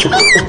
ちょっと